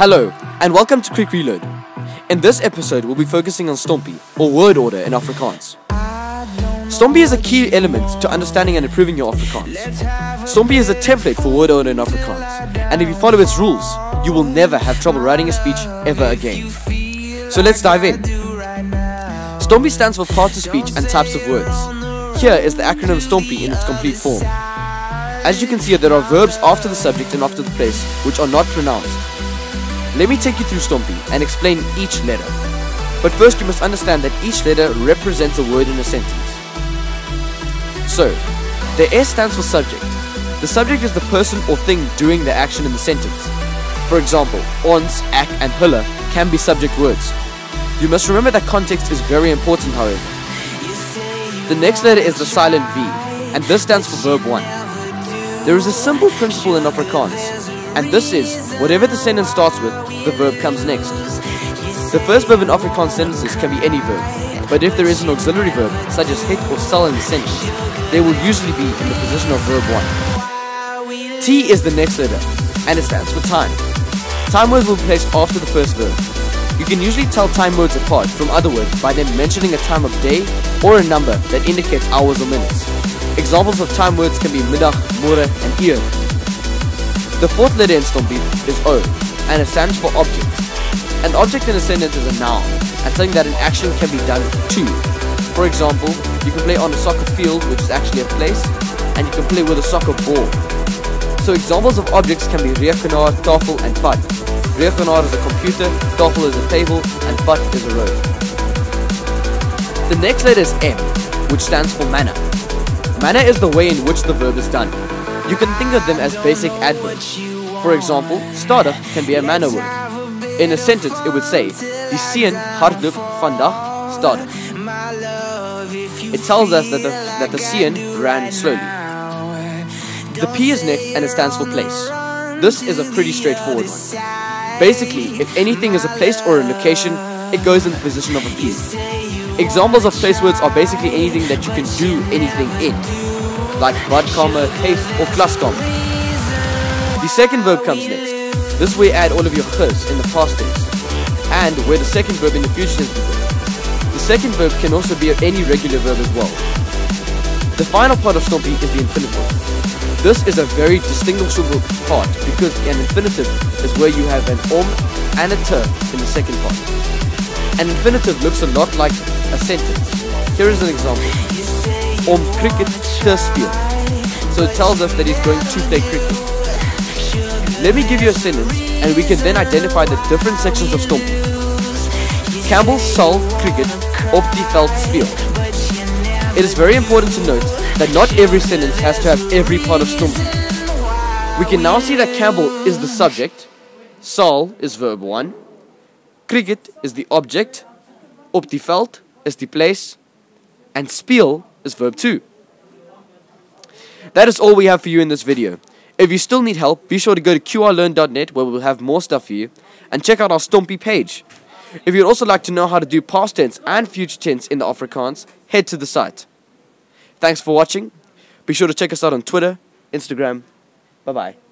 Hello, and welcome to Quick Reload. In this episode, we'll be focusing on STOMPI, or word order in Afrikaans. STOMPI is a key element to understanding and improving your Afrikaans. STOMPI is a template for word order in Afrikaans, and if you follow its rules, you will never have trouble writing a speech ever again. So let's dive in. STOMPI stands for parts of speech and types of words. Here is the acronym STOMPI in its complete form. As you can see, there are verbs after the subject and after the place which are not pronounced. Let me take you through STOMPI and explain each letter. But first you must understand that each letter represents a word in a sentence. So, the S stands for subject. The subject is the person or thing doing the action in the sentence. For example, ons, ek, and hulle can be subject words. You must remember that context is very important however. The next letter is the silent V, and this stands for verb 1. There is a simple principle in Afrikaans, and this is, whatever the sentence starts with, the verb comes next. The first verb in Afrikaans sentences can be any verb, but if there is an auxiliary verb, such as het or sal in the sentence, they will usually be in the position of verb 1. T is the next letter, and it stands for time. Time words will be placed after the first verb. You can usually tell time words apart from other words by them mentioning a time of day or a number that indicates hours or minutes. Examples of time words can be middag, môre, and eer. The fourth letter in STOMPI is O, and it stands for object. An object in a sentence is a noun, and something that an action can be done to. For example, you can play on a soccer field, which is actually a place, and you can play with a soccer ball. So examples of objects can be rekenaar, tafel, and pad. Rekenaar is a computer, tafel is a table, and pad is a road. The next letter is M, which stands for manner. Manner is the way in which the verb is done. You can think of them as basic adverbs. For example, stadig can be a manner word. In a sentence, it would say, Die seun hardloop vandag stadig. It tells us that the, that the seun ran slowly. The P is next and it stands for place. This is a pretty straightforward one. Basically, if anything is a place or a location, it goes in the position of a P. Examples of place words are basically anything that you can do anything in like badkamer, case, or klaskamer. The second verb comes next. This way add all of your chus in the past tense, and where the second verb in the future tense begins. The second verb can also be any regular verb as well. The final part of STOMPI is the infinitive. This is a very distinguishable part because an infinitive is where you have an om and a ter in the second part. An infinitive looks a lot like a sentence. Here is an example om cricket te. So it tells us that he's going to play cricket. Let me give you a sentence and we can then identify the different sections of STOMPI. Campbell sal cricket op die veld speel. It is very important to note that not every sentence has to have every part of STOMPI. We can now see that Campbell is the subject, sal is verb 1, cricket is the object, op die veld is the place, and speel is verb 2. That is all we have for you in this video. If you still need help, be sure to go to qrlearn.net where we'll have more stuff for you, and check out our STOMPI page. If you'd also like to know how to do past tense and future tense in the Afrikaans, head to the site. Thanks for watching. Be sure to check us out on Twitter, Instagram. Bye bye.